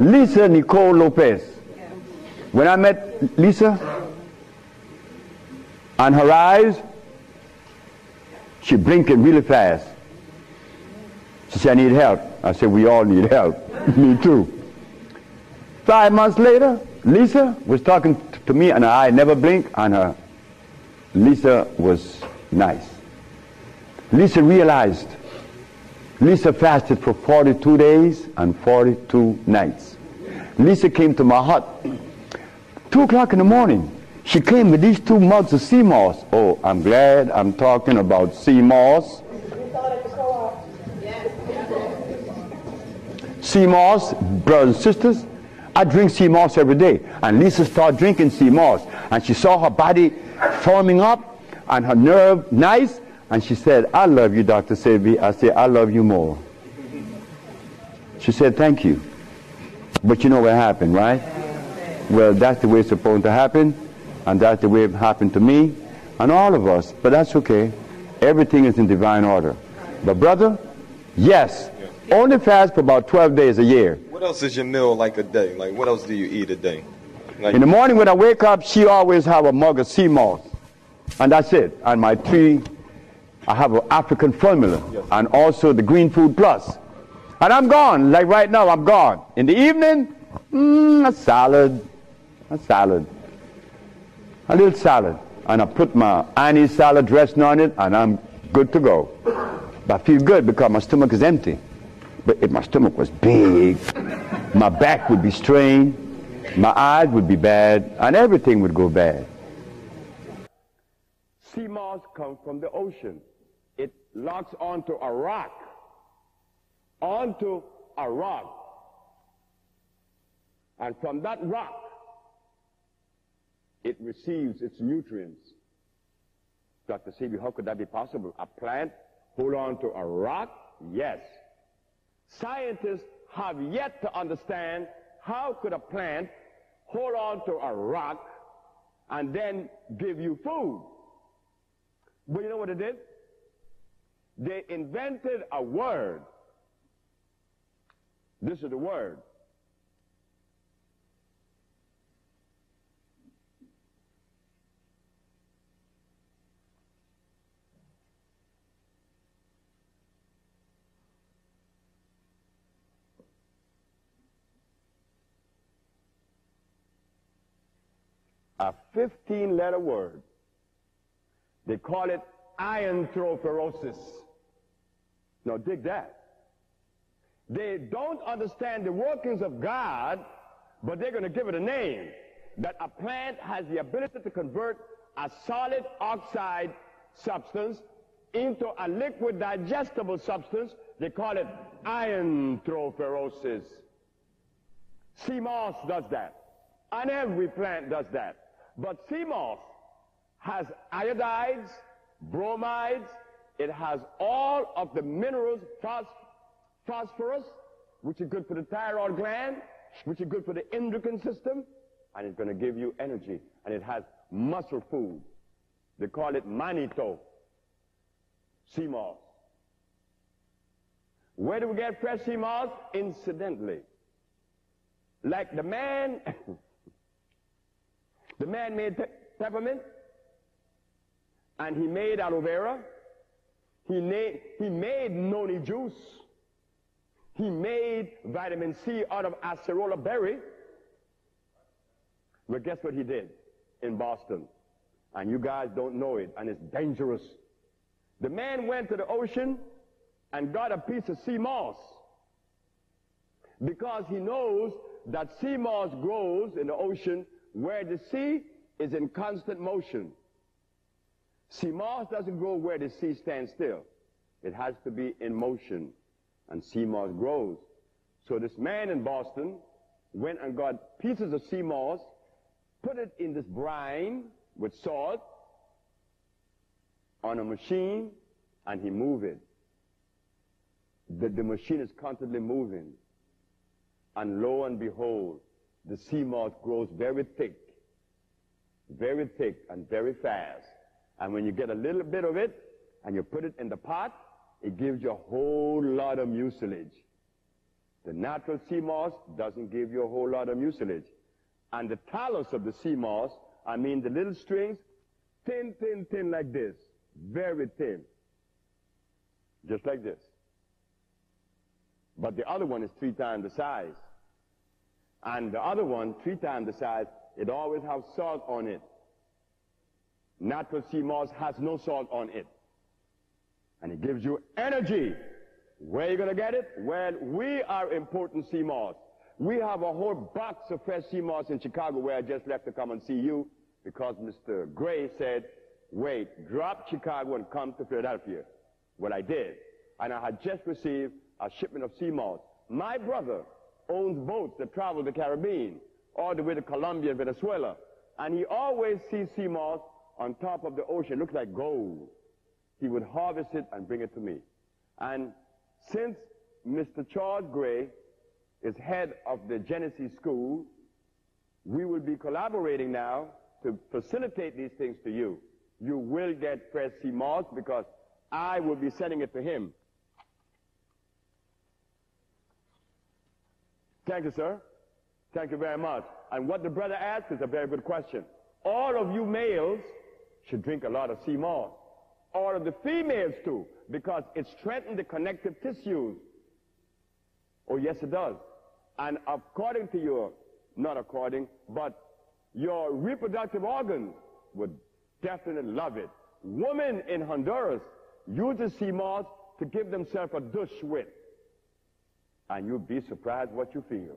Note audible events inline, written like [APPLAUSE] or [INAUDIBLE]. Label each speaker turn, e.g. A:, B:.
A: Lisa Nicole Lopes. When I met Lisa, on her eyes, she blinking really fast. She said, I need help. I said, we all need help. [LAUGHS] Me too. Five months later, Lisa was talking to me and her eye never blinked and her Lisa was nice. Lisa realized Lisa fasted for 42 days and 42 nights. Lisa came to my hut. Two o'clock in the morning. She came with these two mugs of sea moss. Oh, I'm glad I'm talking about sea moss. Sea moss, brothers and sisters. I drink sea moss every day. And Lisa started drinking sea moss. And she saw her body forming up and her nerve nice. And she said, I love you, Dr. Sebi. I said, I love you more. She said, thank you. But you know what happened, right? Well, that's the way it's supposed to happen. And that's the way it happened to me and all of us. But that's okay. Everything is in divine order. But brother, yes, only fast for about 12 days a year.
B: What else is your meal like a day? Like, what else do you eat a day? Like,
A: In the morning when I wake up, she always have a mug of sea moss. And that's it. And my three, I have an African formula. And also the Green Food Plus. And I'm gone. Like right now, I'm gone. In the evening, mm, a salad. A salad. A little salad. And I put my anise salad dressing on it, and I'm good to go. But I feel good because my stomach is empty. But if my stomach was big, my back would be strained, my eyes would be bad, and everything would go bad. Sea moss comes from the ocean. Locks onto a rock. Onto a rock. And from that rock, it receives its nutrients. Dr. Sebi, how could that be possible? A plant hold on to a rock? Yes. Scientists have yet to understand how could a plant hold on to a rock and then give you food. But you know what it did? They invented a word. This is the word. A 15 letter word. They call it ianthrophosis. Now dig that. They don't understand the workings of God, but they're going to give it a name. That a plant has the ability to convert a solid oxide substance into a liquid digestible substance. They call it ianthrophosis. Sea moss does that. And every plant does that. But sea moss has iodides, bromides, it has all of the minerals, phos- phosphorus, which is good for the thyroid gland, which is good for the endocrine system, and it's going to give you energy. And it has muscle food. They call it manito, sea moss. Where do we get fresh sea moss? Incidentally. Like the man, [COUGHS] the man made pe- peppermint, and he made aloe vera. He, na- he made noni juice. He made vitamin C out of acerola berry. But guess what he did in Boston? And you guys don't know it, and it's dangerous. The man went to the ocean and got a piece of sea moss because he knows that sea moss grows in the ocean where the sea is in constant motion. Sea moss doesn't grow where the sea stands still. It has to be in motion, and sea moss grows. So this man in Boston went and got pieces of sea moss, put it in this brine with salt on a machine, and he moved it. The, the machine is constantly moving. And lo and behold, the sea moss grows very thick, very thick and very fast. And when you get a little bit of it and you put it in the pot, it gives you a whole lot of mucilage. The natural sea moss doesn't give you a whole lot of mucilage. And the thallus of the sea moss, I mean the little strings, thin, thin, thin like this. Very thin. Just like this. But the other one is three times the size. And the other one, three times the size, it always has salt on it. Natural sea moss has no salt on it. And it gives you energy. Where are you going to get it? Well, we are important sea moss. We have a whole box of fresh sea moss in Chicago where I just left to come and see you because Mr. Gray said, wait, drop Chicago and come to Philadelphia. Well, I did. And I had just received a shipment of sea moss. My brother owns boats that travel the Caribbean, all the way to Colombia and Venezuela. And he always sees sea moss on top of the ocean. Looks like gold. He would harvest it and bring it to me. And since Mr. Charles Gray is head of the Genesee School, we will be collaborating now to facilitate these things to you. You will get fresh sea moss because I will be sending it to him. Thank you, sir. Thank you very much. And what the brother asked is a very good question. All of you males should drink a lot of sea moss. All of the females too, because it strengthens the connective tissues. Oh yes it does. And according to your, not according, but your reproductive organs would definitely love it. Women in Honduras use the sea to give themselves a douche with. And you'll be surprised what you feel.